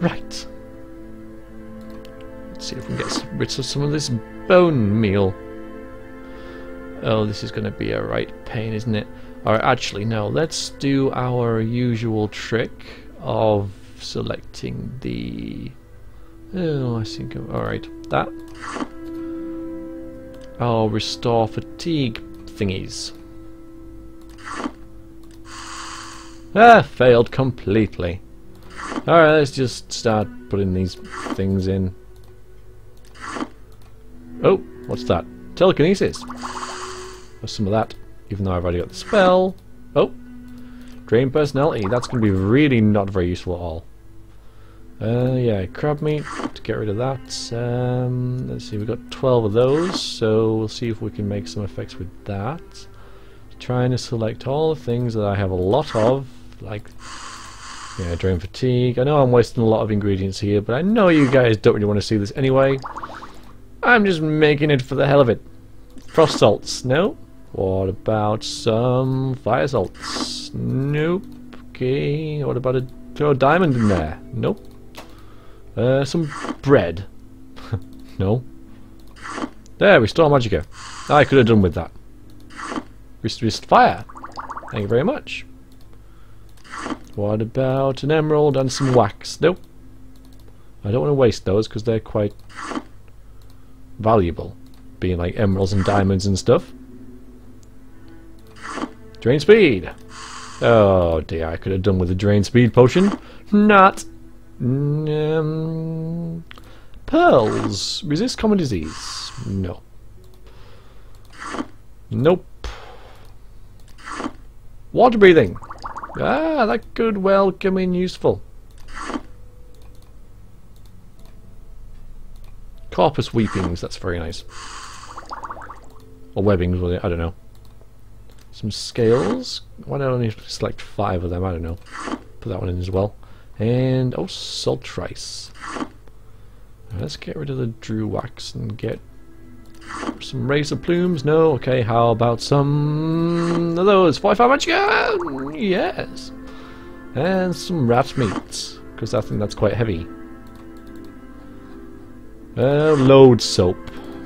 Right. Let's see if we can get rid of some of this bone meal. Oh, this is going to be a right pain, isn't it? Alright, actually, no. Let's do our usual trick of selecting the... Oh, I think... Alright, that. I'll restore fatigue thingies. Ah, failed completely. Alright, let's just start putting these things in. Oh, what's that? Telekinesis. Some of that, even though I've already got the spell. Oh, drain personality. That's going to be really not very useful at all. Uh, yeah, crab meat to get rid of that. Um, let's see, we've got 12 of those, so we'll see if we can make some effects with that. Trying to select all the things that I have a lot of, like yeah, drain fatigue. I know I'm wasting a lot of ingredients here, but I know you guys don't really want to see this anyway. I'm just making it for the hell of it. Frost salts, no. What about some fire salts? Nope. Okay, what about a throw a diamond in there? Nope. Uh, some bread. no. There, restore magicka. I could have done with that. Rest fire. Thank you very much. What about an emerald and some wax? Nope. I don't want to waste those because they're quite valuable. Being like emeralds and diamonds and stuff. Drain speed! Oh dear, I could have done with a drain speed potion. Not. Um, pearls. Resist common disease. No. Nope. Water breathing. Ah, that could well come in useful. Corprus weepings, that's very nice. Or webbings? I don't know. Some scales. Why don't I select five of them? I don't know. Put that one in as well. And, oh, saltrice. Let's get rid of the dreugh wax and get some racer plumes. No, okay, how about some of those? 45 much? Yes. And some rat meat, because I think that's quite heavy. Uh, sload soap,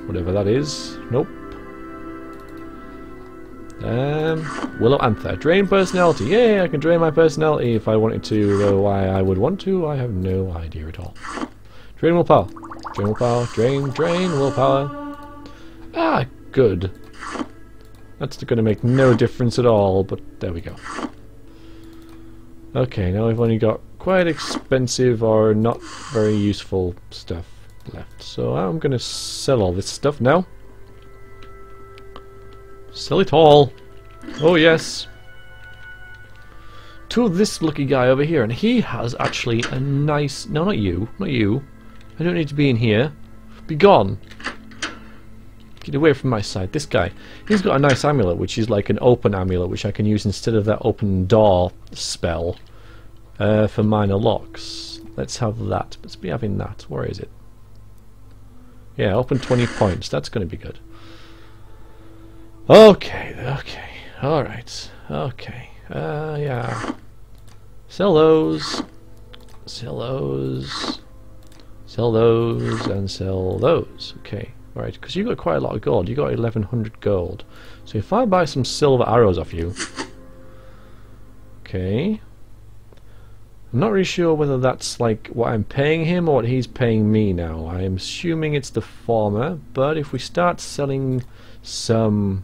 whatever that is. Nope. Um, Willow Anther. Drain personality. Yeah, I can drain my personality if I wanted to, though why I would want to, I have no idea at all. Drain willpower. Drain willpower. Drain, drain, willpower. Ah, good. That's going to make no difference at all, but there we go. Okay, now we've only got quite expensive or not very useful stuff left. So I'm going to sell all this stuff now. Sell it all. Oh yes. To this lucky guy over here, and he has actually a nice... No, not you. Not you. I don't need to be in here. Be gone. Get away from my side. This guy. He's got a nice amulet, which is like an open amulet, which I can use instead of that open door spell uh, for minor locks. Let's have that. Let's be having that. Where is it? Yeah, open 20 points. That's going to be good. Okay, okay. Alright. Okay. Uh, yeah. Sell those. Sell those. Sell those and sell those. Okay. Right, because you've got quite a lot of gold. You've got 1100 gold. So if I buy some silver arrows off you... Okay. I'm not really sure whether that's like what I'm paying him or what he's paying me now. I'm assuming it's the former, but if we start selling some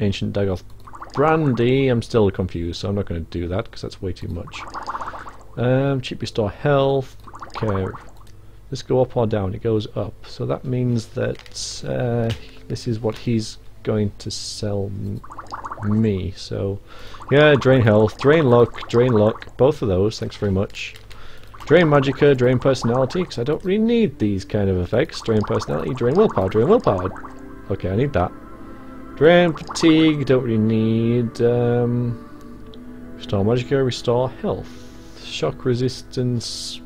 ancient Dagoth brandy, I'm still confused, so I'm not going to do that because that's way too much. Um, cheap restore health. Okay, let's go up or down. It goes up, so that means that uh, this is what he's going to sell me. So yeah, drain health, drain luck, drain luck, both of those, thanks very much. Drain magicka, drain personality, because I don't really need these kind of effects. Drain personality, drain willpower, drain willpower. Okay, I need that. Drain fatigue, don't really need. Um, restore magicka, restore health. Shock resistance,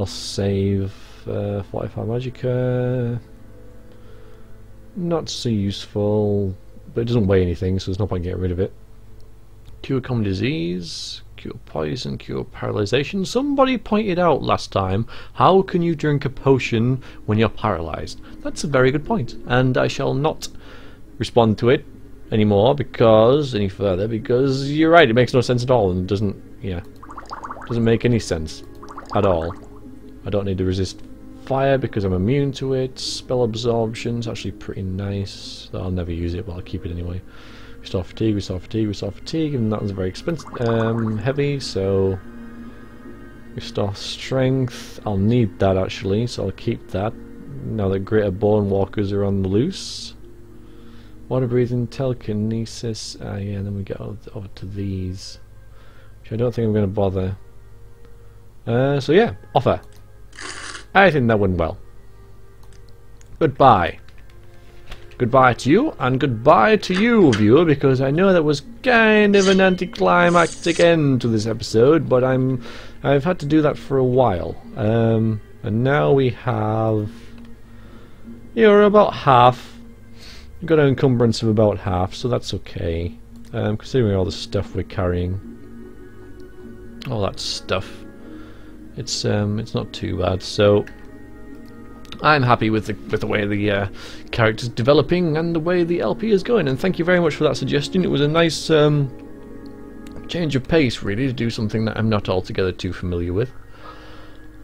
I'll save uh, 45 magicka. Not so useful, but it doesn't weigh anything, so there's no point getting rid of it. Cure common disease. Cure poison, cure paralyzation. Somebody pointed out last time, how can you drink a potion when you're paralyzed? That's a very good point, and I shall not respond to it anymore because any further because you're right, it makes no sense at all and doesn't yeah. Doesn't make any sense at all. I don't need to resist fire because I'm immune to it. Spell absorption's actually pretty nice. I'll never use it, but I'll keep it anyway. Restore fatigue, restore fatigue, restore fatigue, and that was very expensive, um, heavy, so restore strength. I'll need that actually, so I'll keep that. Now that greater bone walkers are on the loose. Water breathing, telekinesis. Ah, yeah, then we get over to these, which I don't think I'm going to bother. Uh, so yeah, offer. I think that went well. Goodbye goodbye to you, and goodbye to you, viewer, because I know that was kind of an anticlimactic end to this episode, but I'm I've had to do that for a while. Um, and now we have You're about half. We've got an encumbrance of about half, so that's okay. Um, considering all the stuff we're carrying, all that stuff, it's um, it's not too bad. So I'm happy with the with the way the uh, character's developing and the way the LP is going. And thank you very much for that suggestion. It was a nice um, change of pace, really, to do something that I'm not altogether too familiar with.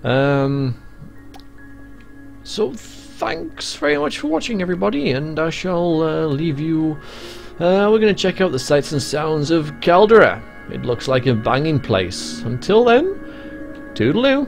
Um, so thanks very much for watching, everybody, and I shall uh, leave you. Uh, we're going to check out the sights and sounds of Caldera. It looks like a banging place. Until then, toodaloo.